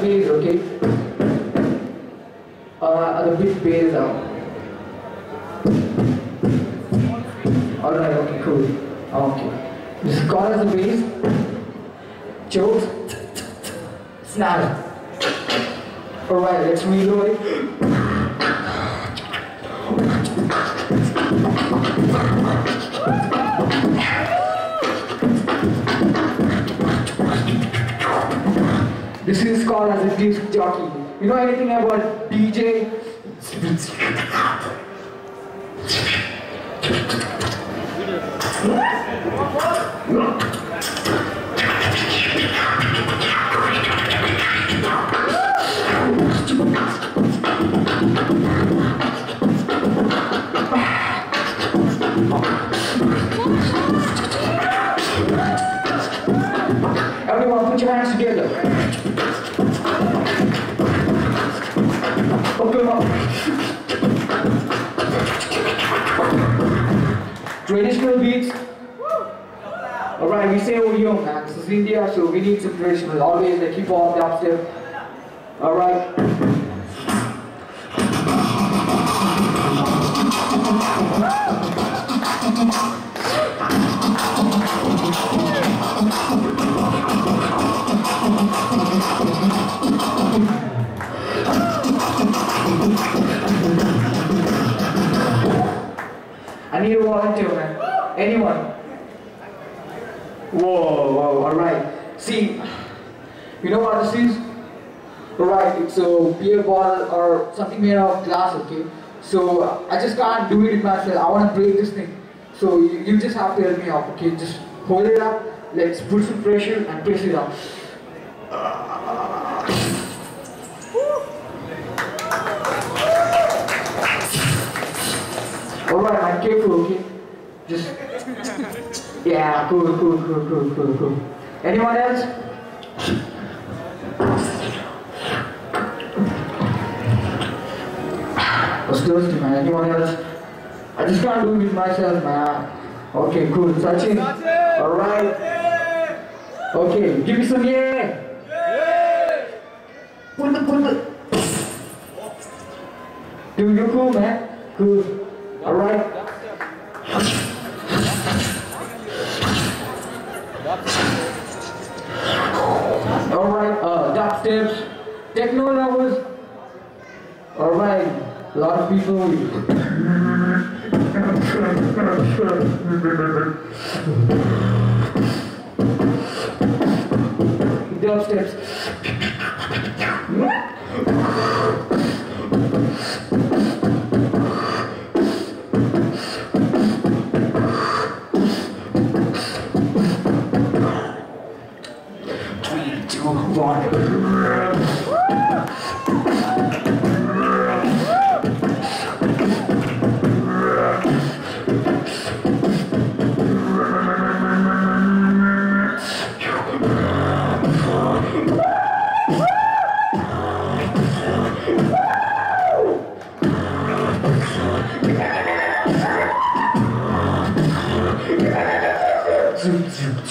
Bass, okay? Uh, the big bass down. Alright, okay, cool. Okay. This is called as a bass. Chokes. Snap. Alright, let's reload it. This is called as a disc jockey. You know anything about DJ? Traditional beats. Alright, we say over here, man. This is India, so we need some traditional. Always like hip hop, dubstep. Alright. I need a volunteer, man. Anyone? Whoa, alright. See, you know what this is? Alright, it's a beer bottle or something made out of glass, okay? So I just can't do it myself. I want to break this thing. So you, you just have to help me out, okay? Just hold it up, let's put some pressure and press it up. Alright, I'm careful, okay? Just. Yeah, cool, cool, cool, cool, cool, cool. Anyone else? What's thirsty, man? Anyone else? I just can't do it with myself, man. Okay, cool. Sachin. Alright. Okay, give me some yeah. Put the, put the. Dude, you're cool, man. Cool. Alright. Alright, uh, dubsteps, techno lovers. Alright, a lot of people. Dubsteps. Three,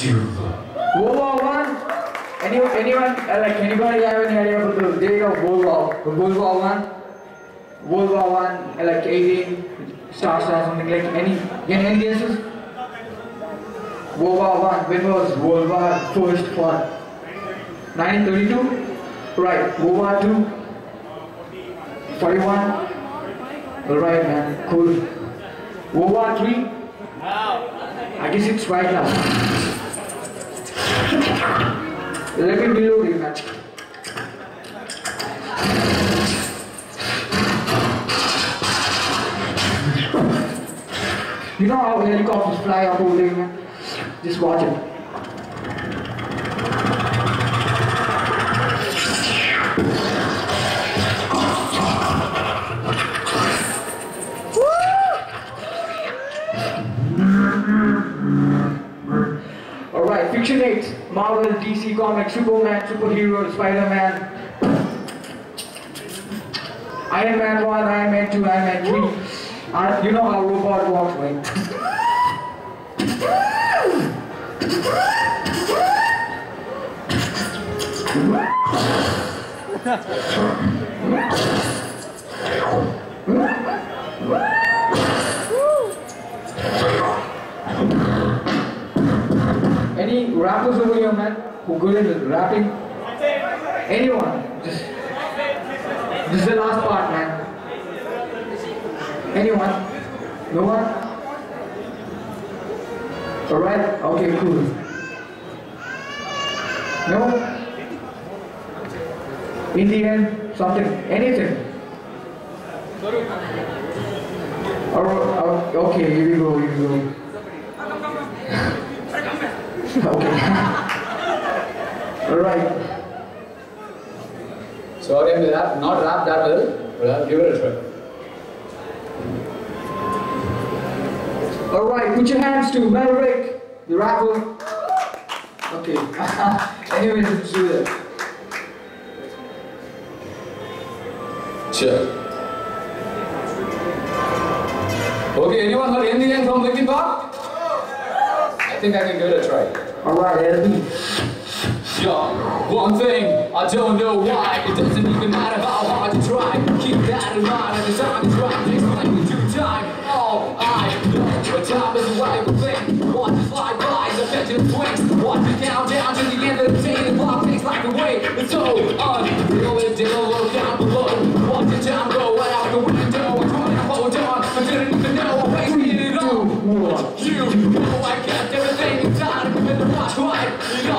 World War One. Any, anyone uh, like anybody have any idea about the date of World War World War One? World War One, uh, like 18, star star something like any any, any guesses? World War One. When was World War first fought? 1932. Right. World War Two. 41. Alright, man. Cool. World War Three. I guess it's right now. Let me reload it, man. You know how helicopters fly up over man? Just watch it. Comics, Superman, Superhero, Spider-Man, Iron Man 1, Iron Man 2, Iron Man 3. Uh, you know how robot walks, right? Any rappers over here, man, who good at rapping? Anyone? Just, this is the last part, man. Anyone? No one? Alright? Okay, cool. No? Indian, something, anything. Or, or- uh, okay, here we go, here we go. Okay. Alright. So again, we rap, not rap that well, but I'll give it a try. Alright, put your hands to Maverick, the rapper. Okay. anyway, let's do that. Sure. Okay, anyone heard In the End from Linkin Park? I think I can give it a try. Alright, LB. Yo, one thing, I don't know why. It doesn't even matter how hard you try. Keep that in mind every time you try Things like you time All I know But time is a wonderful thing Watch it fly by, the pendulum swings Watch it count down to the end of the day The clock takes like a way It's so unreal It didn't look down below. Watch the time go out the window. I'm trying to hold on I didn't even know I wasted it all. You know I kept everything